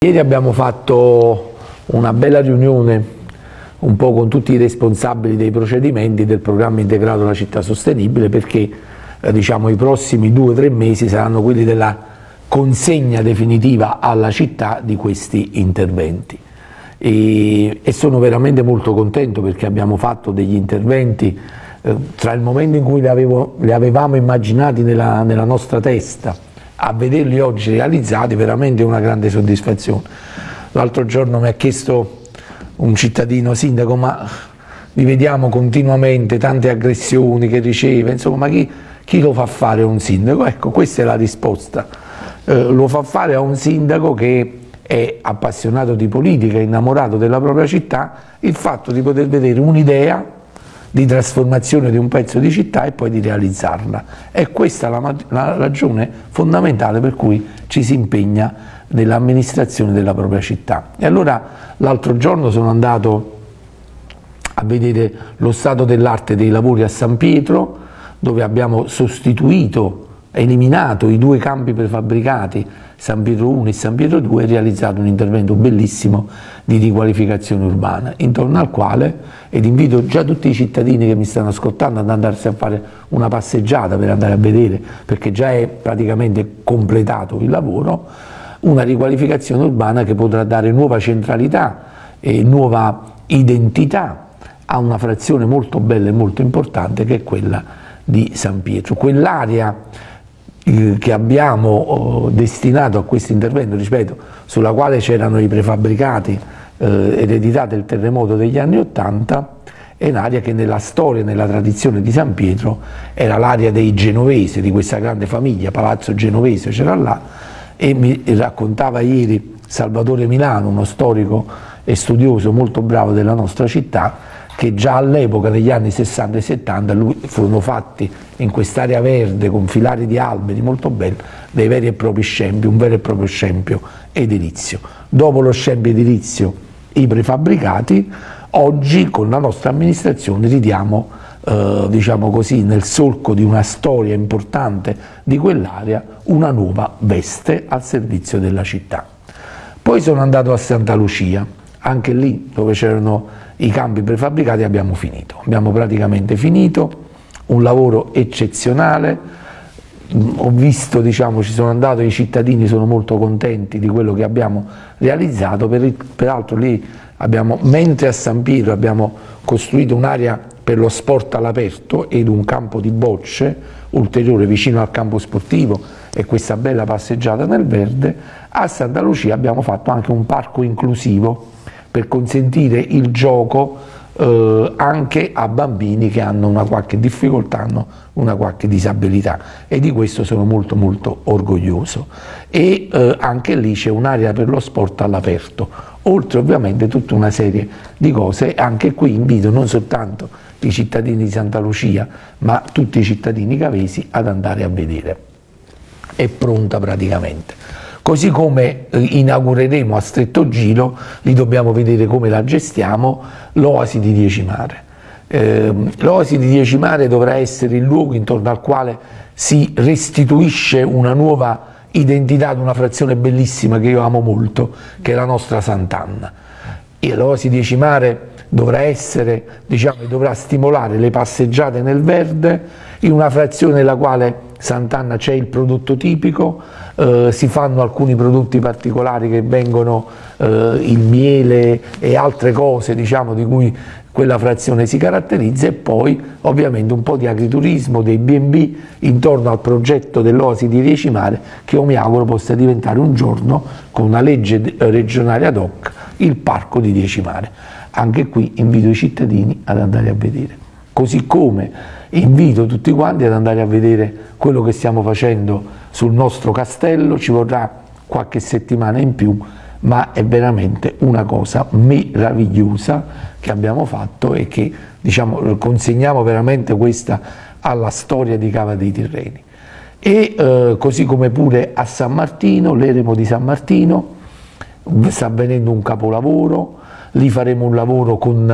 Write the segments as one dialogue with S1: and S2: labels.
S1: Ieri abbiamo fatto una bella riunione un po' con tutti i responsabili dei procedimenti del programma integrato della città sostenibile perché eh, diciamo, i prossimi due o tre mesi saranno quelli della consegna definitiva alla città di questi interventi. E, e sono veramente molto contento perché abbiamo fatto degli interventi eh, tra il momento in cui li, li avevamo immaginati nella, nella nostra testa a vederli oggi realizzati veramente una grande soddisfazione. L'altro giorno mi ha chiesto un cittadino sindaco ma li vediamo continuamente, tante aggressioni che riceve, insomma ma chi, chi lo fa fare a un sindaco? Ecco questa è la risposta, eh, lo fa fare a un sindaco che è appassionato di politica, innamorato della propria città, il fatto di poter vedere un'idea di trasformazione di un pezzo di città e poi di realizzarla. È questa la, la ragione fondamentale per cui ci si impegna nell'amministrazione della propria città. E allora l'altro giorno sono andato a vedere lo stato dell'arte dei lavori a San Pietro, dove abbiamo sostituito, eliminato i due campi prefabbricati San Pietro 1 e San Pietro 2 realizzato un intervento bellissimo di riqualificazione urbana, intorno al quale, ed invito già tutti i cittadini che mi stanno ascoltando ad andarsi a fare una passeggiata per andare a vedere, perché già è praticamente completato il lavoro, una riqualificazione urbana che potrà dare nuova centralità e nuova identità a una frazione molto bella e molto importante che è quella di San Pietro. Quell'area che abbiamo oh, destinato a questo intervento, rispetto, sulla quale c'erano i prefabbricati eh, ereditati del terremoto degli anni Ottanta, è un'area che nella storia e nella tradizione di San Pietro era l'area dei genovesi, di questa grande famiglia, Palazzo Genovese c'era là, e mi raccontava ieri Salvatore Milano, uno storico e studioso molto bravo della nostra città, che già all'epoca, negli anni 60 e 70, lui, furono fatti in quest'area verde con filari di alberi molto belli, dei veri e propri scempi, un vero e proprio scempio edilizio. Dopo lo scempio edilizio, i prefabbricati, oggi con la nostra amministrazione ridiamo eh, diciamo così, nel solco di una storia importante di quell'area, una nuova veste al servizio della città. Poi sono andato a Santa Lucia, anche lì dove c'erano i campi prefabbricati abbiamo finito, abbiamo praticamente finito, un lavoro eccezionale, mm, ho visto, diciamo, ci sono andato, i cittadini sono molto contenti di quello che abbiamo realizzato, per, peraltro lì abbiamo, mentre a San Pietro abbiamo costruito un'area per lo sport all'aperto ed un campo di bocce ulteriore vicino al campo sportivo e questa bella passeggiata nel verde, a Santa Lucia abbiamo fatto anche un parco inclusivo per consentire il gioco eh, anche a bambini che hanno una qualche difficoltà, hanno una qualche disabilità e di questo sono molto molto orgoglioso. E eh, anche lì c'è un'area per lo sport all'aperto, oltre ovviamente tutta una serie di cose, anche qui invito non soltanto i cittadini di Santa Lucia, ma tutti i cittadini cavesi ad andare a vedere. È pronta praticamente. Così come inaugureremo a stretto giro, lì dobbiamo vedere come la gestiamo, l'Oasi di Diecimare. Eh, L'Oasi di Diecimare dovrà essere il luogo intorno al quale si restituisce una nuova identità ad una frazione bellissima che io amo molto, che è la nostra Sant'Anna. E l'Oasi di Diecimare dovrà essere, diciamo, dovrà stimolare le passeggiate nel verde in una frazione nella quale Sant'Anna c'è il prodotto tipico, eh, si fanno alcuni prodotti particolari che vengono eh, il miele e altre cose diciamo, di cui quella frazione si caratterizza e poi ovviamente un po' di agriturismo, dei B&B intorno al progetto dell'Osi di Riecimare che io mi auguro possa diventare un giorno con una legge regionale ad hoc il parco di Riecimare. Anche qui invito i cittadini ad andare a vedere. Così come invito tutti quanti ad andare a vedere quello che stiamo facendo sul nostro castello, ci vorrà qualche settimana in più, ma è veramente una cosa meravigliosa che abbiamo fatto e che diciamo, consegniamo veramente questa alla storia di Cava dei Tirreni. E eh, così come pure a San Martino, l'eremo di San Martino, sta avvenendo un capolavoro, lì faremo un lavoro con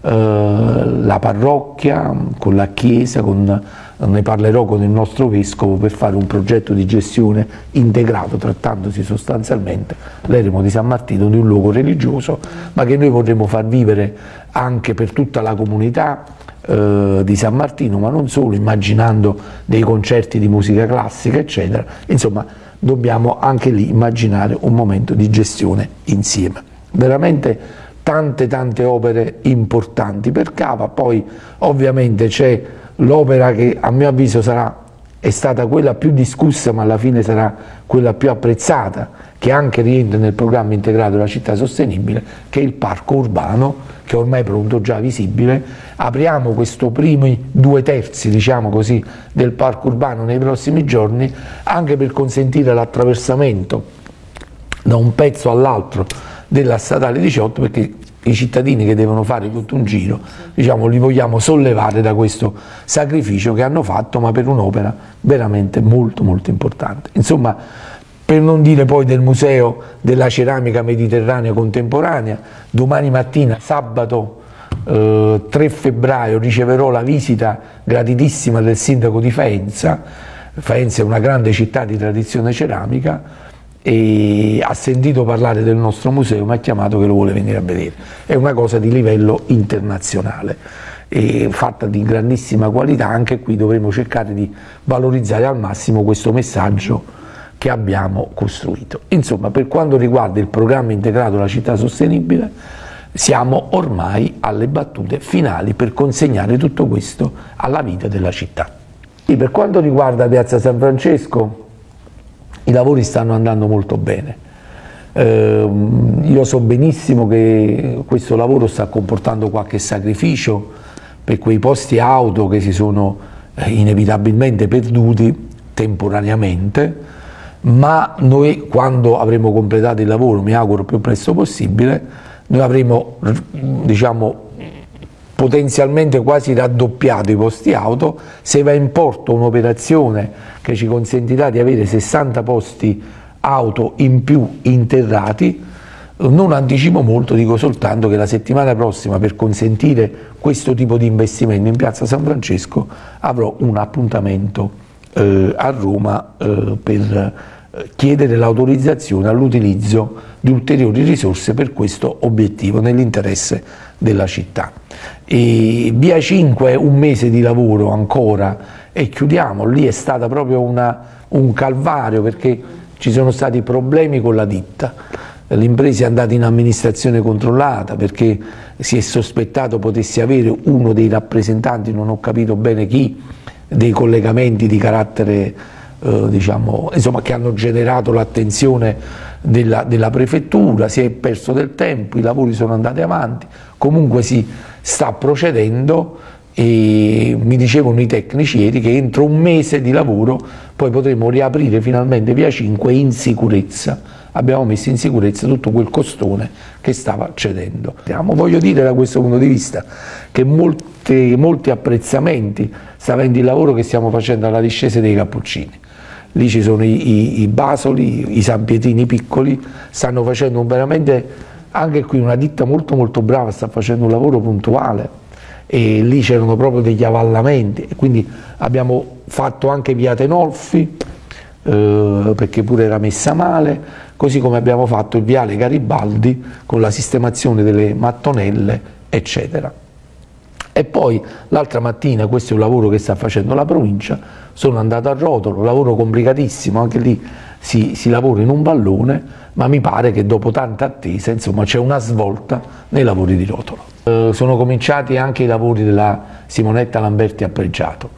S1: eh, la parrocchia, con la chiesa, con, ne parlerò con il nostro vescovo per fare un progetto di gestione integrato, trattandosi sostanzialmente l'eremo di San Martino di un luogo religioso, ma che noi vorremmo far vivere anche per tutta la comunità eh, di San Martino, ma non solo, immaginando dei concerti di musica classica, eccetera. Insomma, dobbiamo anche lì immaginare un momento di gestione insieme. Veramente tante tante opere importanti per Cava, poi ovviamente c'è l'opera che a mio avviso sarà, è stata quella più discussa ma alla fine sarà quella più apprezzata, che anche rientra nel programma integrato della città sostenibile, che è il parco urbano, che è ormai è pronto, già visibile. Apriamo questo primi due terzi, diciamo così, del parco urbano nei prossimi giorni, anche per consentire l'attraversamento da un pezzo all'altro della statale 18, perché i cittadini che devono fare tutto un giro, diciamo, li vogliamo sollevare da questo sacrificio che hanno fatto, ma per un'opera veramente molto molto importante. Insomma, per non dire poi del Museo della Ceramica Mediterranea Contemporanea, domani mattina, sabato eh, 3 febbraio, riceverò la visita gratitissima del sindaco di Faenza, Faenza è una grande città di tradizione ceramica, e ha sentito parlare del nostro museo, mi ha chiamato che lo vuole venire a vedere. È una cosa di livello internazionale, fatta di grandissima qualità, anche qui dovremo cercare di valorizzare al massimo questo messaggio che abbiamo costruito. Insomma, per quanto riguarda il programma integrato della città sostenibile, siamo ormai alle battute finali per consegnare tutto questo alla vita della città. E per quanto riguarda Piazza San Francesco, i lavori stanno andando molto bene. Eh, io so benissimo che questo lavoro sta comportando qualche sacrificio per quei posti auto che si sono eh, inevitabilmente perduti temporaneamente, ma noi quando avremo completato il lavoro, mi auguro più presto possibile, noi avremo diciamo, potenzialmente quasi raddoppiato i posti auto, se va in porto un'operazione che ci consentirà di avere 60 posti auto in più interrati, non anticipo molto, dico soltanto che la settimana prossima per consentire questo tipo di investimento in piazza San Francesco avrò un appuntamento eh, a Roma eh, per chiedere l'autorizzazione all'utilizzo di ulteriori risorse per questo obiettivo nell'interesse della città. E via 5 un mese di lavoro ancora e chiudiamo, lì è stato proprio una, un calvario perché ci sono stati problemi con la ditta, l'impresa è andata in amministrazione controllata perché si è sospettato potesse avere uno dei rappresentanti, non ho capito bene chi, dei collegamenti di carattere eh, diciamo, insomma, che hanno generato l'attenzione della, della, prefettura, si è perso del tempo, i lavori sono andati avanti, comunque si sta procedendo e mi dicevano i tecnici ieri che entro un mese di lavoro poi potremo riaprire finalmente via 5 in sicurezza abbiamo messo in sicurezza tutto quel costone che stava cedendo. Voglio dire da questo punto di vista che molti, molti apprezzamenti sta avendo il lavoro che stiamo facendo alla discesa dei Cappuccini. Lì ci sono i, i, i basoli, i Pietini piccoli, stanno facendo veramente, anche qui una ditta molto molto brava, sta facendo un lavoro puntuale e lì c'erano proprio degli avallamenti e quindi abbiamo fatto anche via Tenolfi eh, perché pure era messa male, così come abbiamo fatto il viale Garibaldi con la sistemazione delle mattonelle eccetera. E poi l'altra mattina, questo è un lavoro che sta facendo la provincia, sono andato a Rotolo, lavoro complicatissimo, anche lì si, si lavora in un vallone, ma mi pare che dopo tanta attesa insomma, c'è una svolta nei lavori di Rotolo. Eh, sono cominciati anche i lavori della Simonetta Lamberti a Pregiato.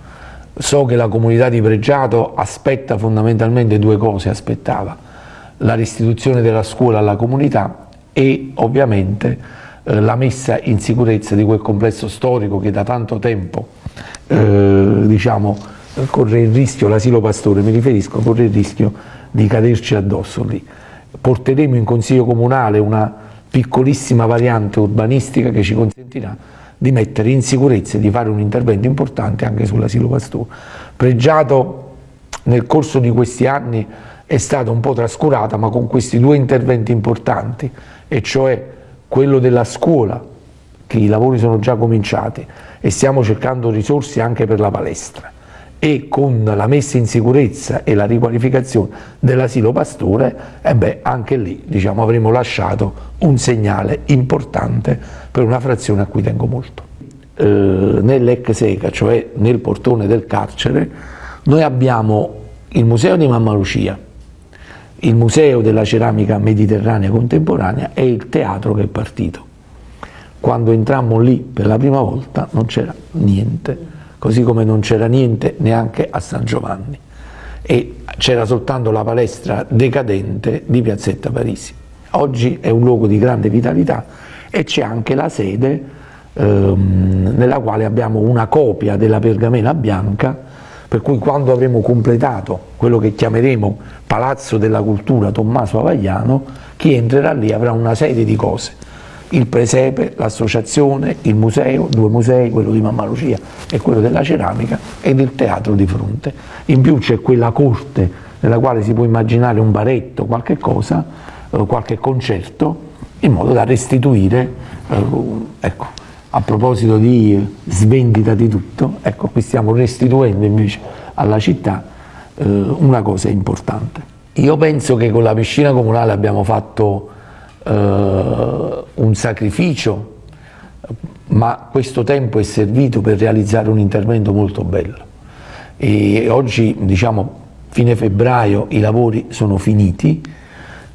S1: So che la comunità di Pregiato aspetta fondamentalmente due cose, aspettava la restituzione della scuola alla comunità e ovviamente eh, la messa in sicurezza di quel complesso storico che da tanto tempo eh, diciamo, corre il rischio, l'asilo pastore mi riferisco, corre il rischio di caderci addosso lì. Porteremo in Consiglio Comunale una piccolissima variante urbanistica che ci consentirà di mettere in sicurezza e di fare un intervento importante anche sull'asilo pastore. Pregiato nel corso di questi anni è stata un po' trascurata ma con questi due interventi importanti e cioè quello della scuola, che i lavori sono già cominciati e stiamo cercando risorse anche per la palestra e con la messa in sicurezza e la riqualificazione dell'asilo pastore, eh beh, anche lì diciamo, avremo lasciato un segnale importante per una frazione a cui tengo molto. Eh, nell'ex Eca, cioè nel portone del carcere, noi abbiamo il museo di Mamma Lucia, il museo della ceramica mediterranea contemporanea e il teatro che è partito. Quando entrammo lì per la prima volta non c'era niente, così come non c'era niente neanche a San Giovanni e c'era soltanto la palestra decadente di Piazzetta Parisi. Oggi è un luogo di grande vitalità e c'è anche la sede ehm, nella quale abbiamo una copia della pergamena bianca per cui quando avremo completato quello che chiameremo Palazzo della Cultura Tommaso Avagliano, chi entrerà lì avrà una serie di cose, il presepe, l'associazione, il museo, due musei, quello di Mamma Lucia e quello della ceramica ed il teatro di fronte. In più c'è quella corte nella quale si può immaginare un baretto, qualche cosa, eh, qualche concerto, in modo da restituire eh, ecco, a proposito di svendita di tutto, ecco qui stiamo restituendo invece alla città eh, una cosa importante. Io penso che con la piscina comunale abbiamo fatto eh, un sacrificio, ma questo tempo è servito per realizzare un intervento molto bello. E oggi, diciamo, fine febbraio i lavori sono finiti,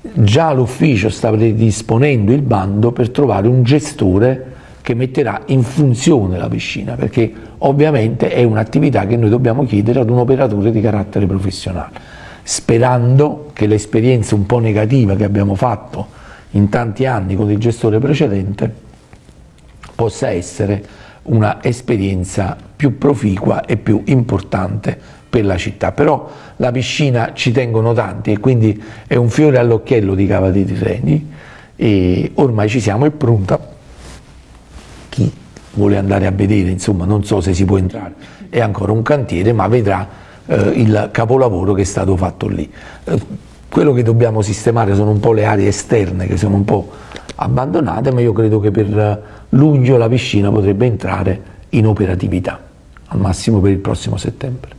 S1: già l'ufficio sta predisponendo il bando per trovare un gestore che metterà in funzione la piscina, perché ovviamente è un'attività che noi dobbiamo chiedere ad un operatore di carattere professionale, sperando che l'esperienza un po' negativa che abbiamo fatto in tanti anni con il gestore precedente possa essere una esperienza più proficua e più importante per la città. Però la piscina ci tengono tanti e quindi è un fiore all'occhiello di Cava dei Tirreni e ormai ci siamo, è pronta chi vuole andare a vedere, insomma non so se si può entrare, è ancora un cantiere ma vedrà eh, il capolavoro che è stato fatto lì. Eh, quello che dobbiamo sistemare sono un po' le aree esterne che sono un po' abbandonate, ma io credo che per luglio la piscina potrebbe entrare in operatività, al massimo per il prossimo settembre.